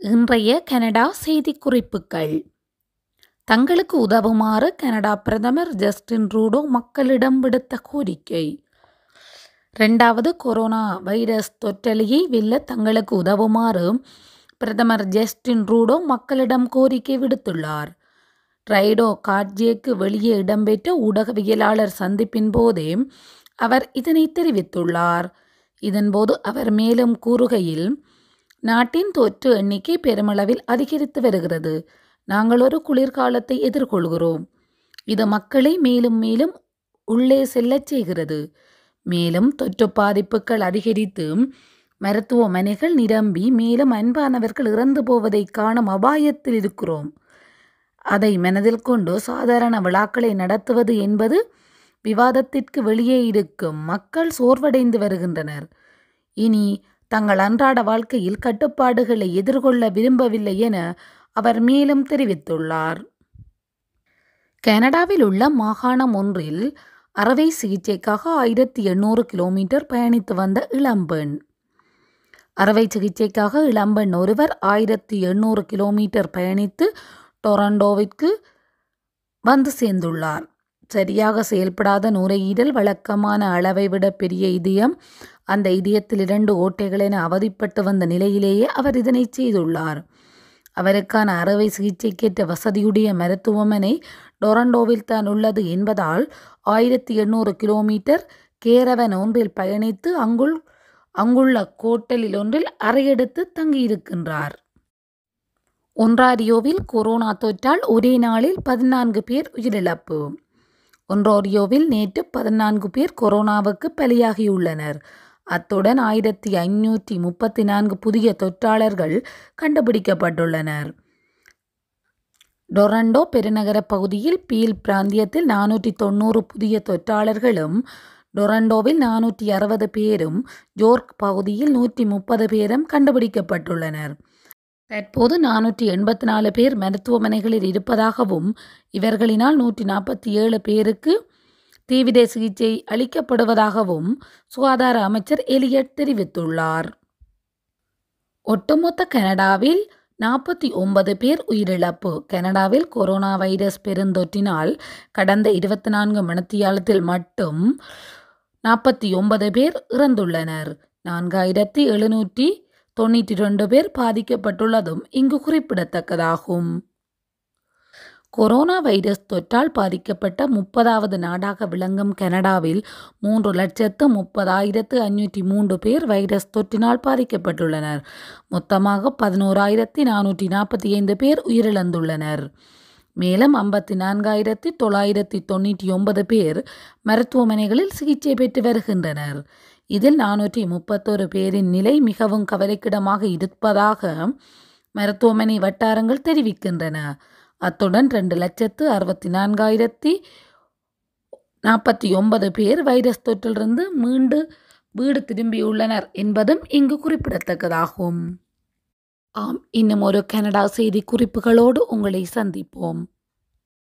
இன்றைய கனடா செய்திக்குறிப்புகள். தங்களுக்கு உதவுமாறு கனடா பிரதமர் ஜஸ்டின் ரூடோ மக்களிடம் விடுத்த கோரிக்கை. ரெண்டாவது கொரோனா வைரஸ் தொற்றலையை வெல்ல தங்களுக்கு உதவுமாறு பிரதமர் ஜஸ்டின் ரூடோ மக்களிடம் கோரிக்கை விடுத்துள்ளார். ட்ரைடோ காட்ஜேக்கு வெளியே இடம்பெற்ற ஊடகவியலாளர் சந்திப்பின் போதே அவர் இதனை தெரிவித்துள்ளார். இதன்போது அவர் மேலும் கூறுகையில் நாட்டின் தொற்று எண்ணிக்கை பெருமளவில் அதிகரித்து வருகிறது. நாங்கள் ஒரு குளிர்காலத்தை எதிர்கொள்கிறோம். இது மக்களை மேலும் மேலும் உள்ளே செல்லச் செய்கிறது. மேலும் தொற்று பாதிப்புகள் அதிகரித்து மருத்துவமனைகள் நிரம்பி மேலும் அன்பானவர்கள் இறந்து போவதை காணும் அபாயத்தில் இருக்கிறோம். அதை மனதில் கொண்டு சாதாரண விழாக்களை நடத்துவது என்பது விவாதத்திற்கு வெளியே இருக்கும். மக்கள் சோர்வடைந்து வருகின்றனர். இனி தங்கள் அன்றாட வாழ்க்கையில் கட்டுப்பாடுகளை எதிர்கொள்ள விரும்பவில்லை என அவர் மேலும் தெரிவித்துள்ளார். கனடாவில் உள்ள மாகாணம் ஒன்றில் அறவை சிகிச்சைக்காக ஆயிரத்தி எண்ணூறு கிலோமீட்டர் பயணித்து வந்த இளம்பெண் அறவை சிகிச்சைக்காக இளம்பெண் ஒருவர் ஆயிரத்தி எண்ணூறு கிலோமீட்டர் பயணித்து டொரண்டோவிற்கு வந்து சேர்ந்துள்ளார். சரியாக செயல்படாத நுரையீரல் வழக்கமான அளவை விட பெரிய இதயம் அந்த இதயத்தில் இரண்டு ஓட்டைகள் என அவதிப்பட்டு வந்த நிலையிலேயே அவர் இதனை செய்துள்ளார். அவருக்கான அறுவை சிகிச்சைக்கேற்ற வசதியுடைய மருத்துவமனை டொரண்டோவில் தான் உள்ளது என்பதால் ஆயிரத்தி எண்ணூறு கிலோமீட்டர் கேரவன் ஒன்றில் பயணித்து அங்குள் அங்குள்ள கோட்டலில் ஒன்றில் அறையெடுத்து தங்கியிருக்கின்றார். ஒன்றாரியோவில் கொரோனா தொற்றால் ஒரே நாளில் பதினான்கு பேர் உயிரிழப்பு. ஒன்ரோரியோவில் நேற்று பதினான்கு பேர் கொரோனாவுக்கு பலியாகியுள்ளனர். அத்துடன் ஆயிரத்தி ஐநூற்றி முப்பத்தி நான்கு புதிய தொற்றாளர்கள் கண்டுபிடிக்கப்பட்டுள்ளனர். டொரண்டோ பெருநகர பகுதியில் பீல் பிராந்தியத்தில் நானூற்றி தொண்ணூறு புதிய தொற்றாளர்களும் டொரண்டோவில் நானூற்றி அறுபது பேரும் ஜோர்க் பகுதியில் நூற்றி முப்பது பேரும் கண்டுபிடிக்கப்பட்டுள்ளனர். தற்போது நானூற்றி எண்பத்தி நாலு பேர் மருத்துவமனைகளில் இருப்பதாகவும் இவர்களினால் நூற்றி நாற்பத்தி ஏழு பேருக்கு தீவிர சிகிச்சை அளிக்கப்படுவதாகவும் சுகாதார அமைச்சர் எலியட் தெரிவித்துள்ளார். ஒட்டுமொத்த கனடாவில் நாற்பத்தி ஒன்பது பேர் உயிரிழப்பு. கனடாவில் கொரோனா வைரஸ் பெருந்தொற்றினால் கடந்த இருபத்தி நான்கு மணித்தியாலத்தில் மட்டும் நாற்பத்தி ஒன்பது பேர் இறந்துள்ளனர். நான்காயிரத்தி எழுநூற்றி தொண்ணூற்றி ரெண்டு பேர் பாதிக்கப்பட்டுள்ளதும் இங்கு குறிப்பிடத்தக்கதாகும். கொரோனா வைரஸ் தொற்றால் பாதிக்கப்பட்ட முப்பதாவது நாடாக விளங்கும் கனடாவில் மூன்று லட்சத்து முப்பதாயிரத்து அஞ்சூற்றி மூன்று பேர் வைரஸ் தொற்றினால் பாதிக்கப்பட்டுள்ளனர். மொத்தமாக பதினோராயிரத்தி நானூற்றி நாற்பத்தி ஐந்து பேர் உயிரிழந்துள்ளனர். மேலும் ஐம்பத்தி நான்காயிரத்தி தொள்ளாயிரத்தி தொண்ணூற்றி ஒன்பது பேர் மருத்துவமனைகளில் சிகிச்சை பெற்று வருகின்றனர். இதில் நானூற்றி முப்பத்தொரு பேரின் நிலை மிகவும் கவலைக்கிடமாக இருப்பதாக மருத்துவமனை வட்டாரங்கள் தெரிவிக்கின்றன. அத்துடன் ரெண்டு லட்சத்து அறுபத்தி நான்காயிரத்தி நாற்பத்தி ஒன்பது பேர் வைரஸ் தொற்றிலிருந்து மீண்டு வீடு திரும்பியுள்ளனர் என்பதும் இங்கு குறிப்பிடத்தக்கதாகும். ஆம் இன்னும் ஒரு கனடா செய்தி குறிப்புகளோடு உங்களை சந்திப்போம்.